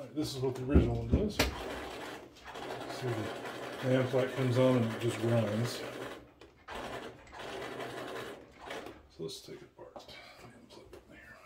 Alright, this is what the original one does. See the damp light comes on and it just runs. So let's take it apart. Unplug it in here.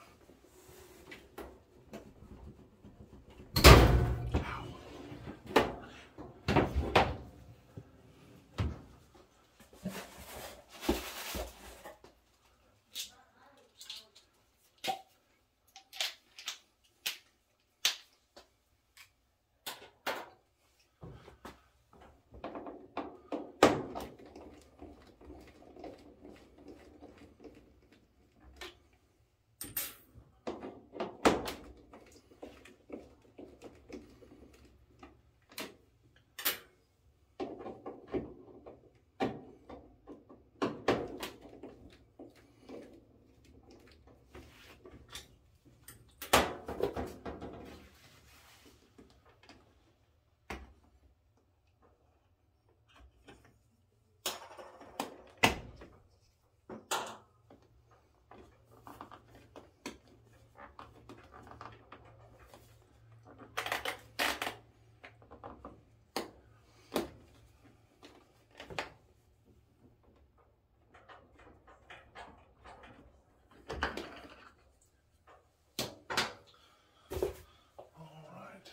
Alright.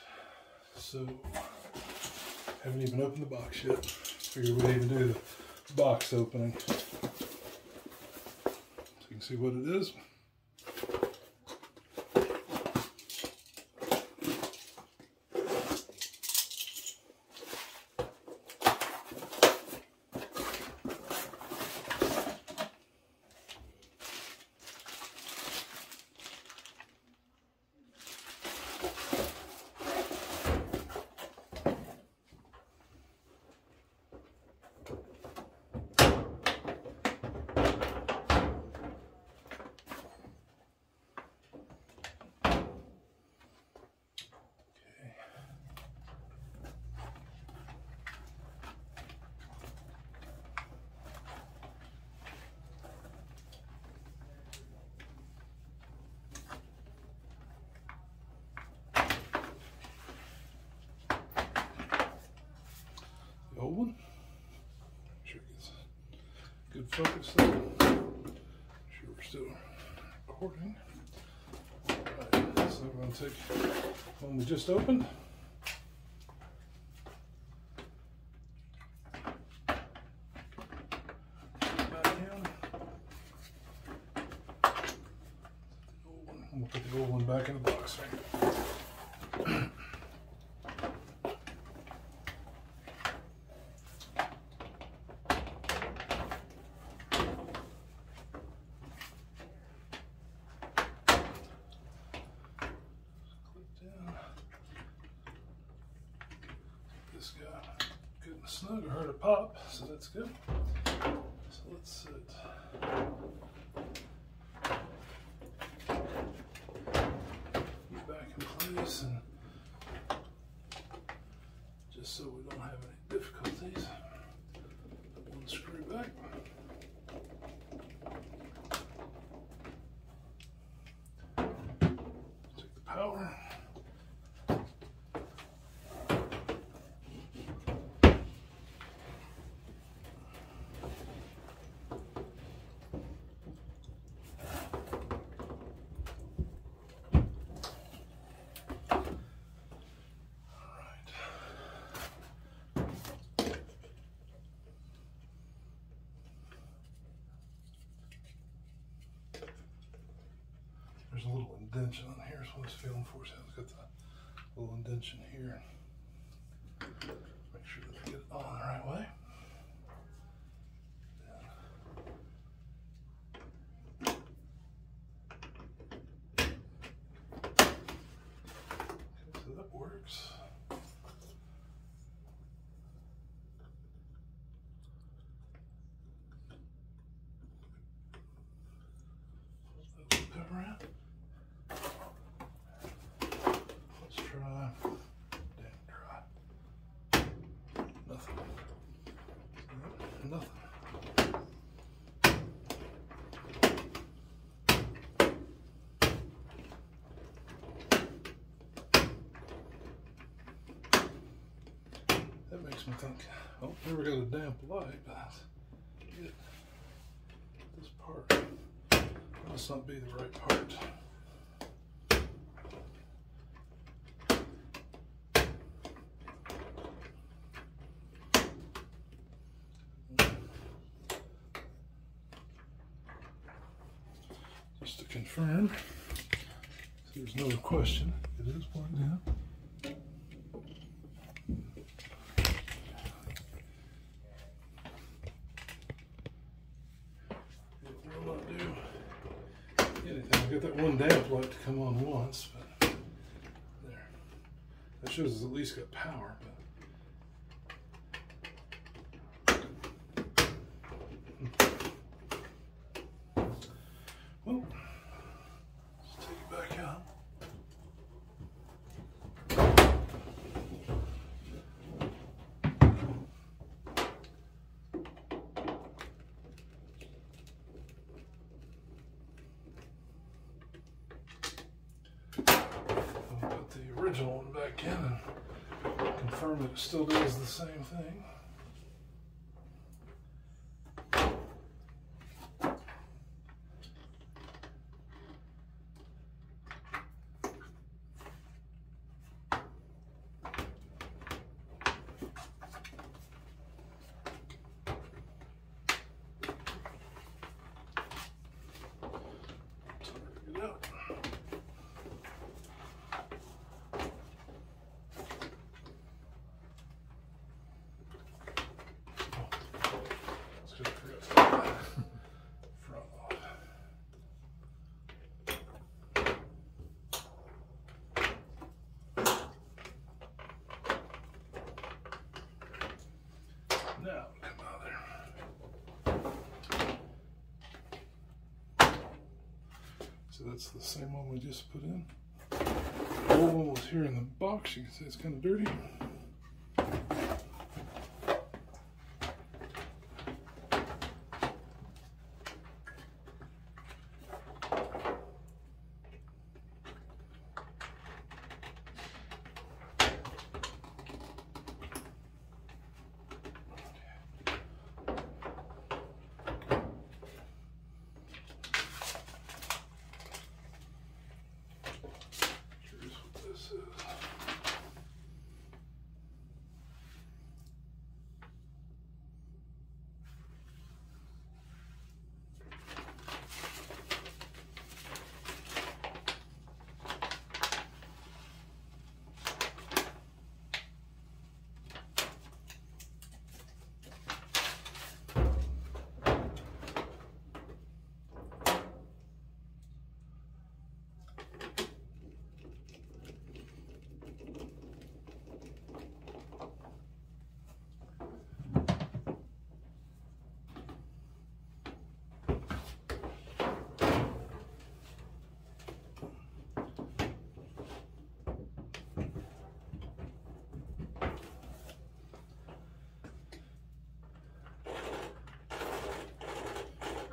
So haven't even opened the box yet. Figured we'd even do the box opening. So you can see what it is. Okay. The old one. Make sure it gets good focus there. Sure we're still recording. Alright, so we're going to take one we just opened. We'll put the old one back in the box. Right? Clipped in. This guy good and snug. I heard it pop, so that's good. So let's sit. Get back in place and just so we don't have any difficulties. One screw back. Take the power. Alright. There's a little indention on here, so let's feel for us. It's got the little indention here. Make sure that we get it on the right way. Okay, so that works. Flip that little cover out. Let's try. Damn dry. Nothing. Makes think, oh, never got a damp light, get this part must not be the right part. Just to confirm, there's no question, it is plugged in. It will not do anything. I got that one damp light to come on once, but there. That shows it's at least got power, but well, let's take it back out. I'll put the original one back in and it still does the same thing. Take it out. Let's just forget to take that front off. Now, come out there. That's the same one we just put in. Old one was here in the box. You can see it's kind of dirty. Here's what this is.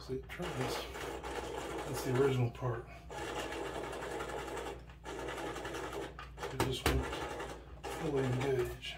See, try this. That's the original part. It just won't fully engage.